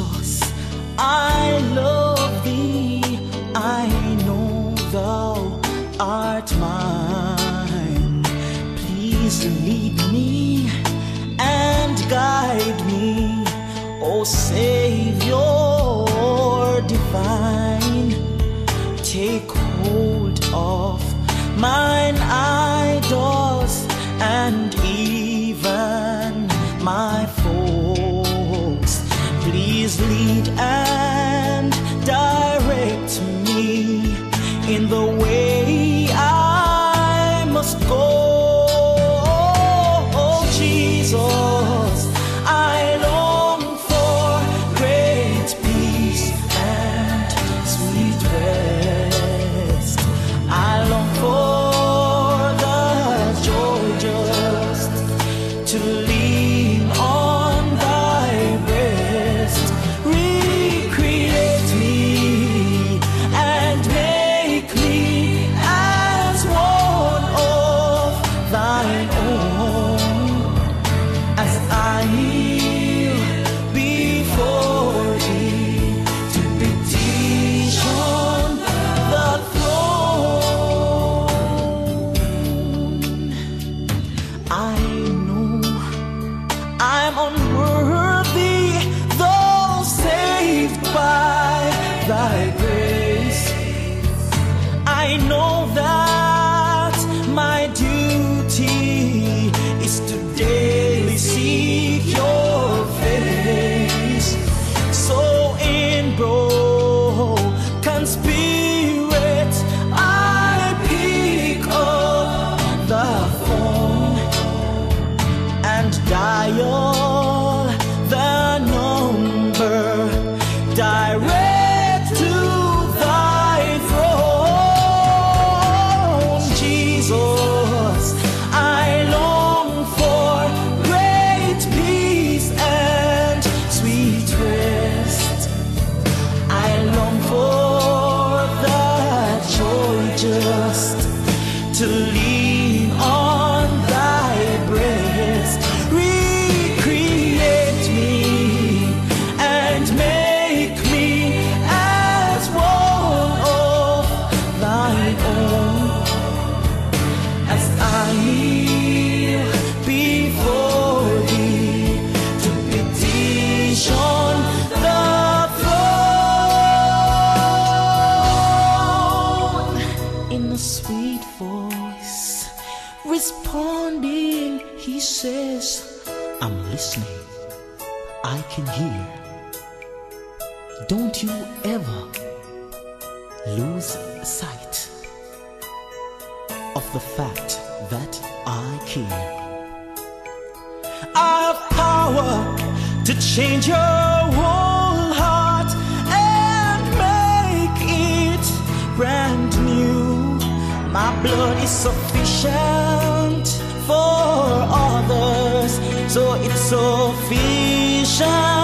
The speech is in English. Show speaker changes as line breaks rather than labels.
sauce. I lead and direct me in the way tea is today. says, I'm listening. I can hear. Don't you ever lose sight of the fact that I care. I have power to change your whole heart and make it brand new. My blood is sufficient. so it's official.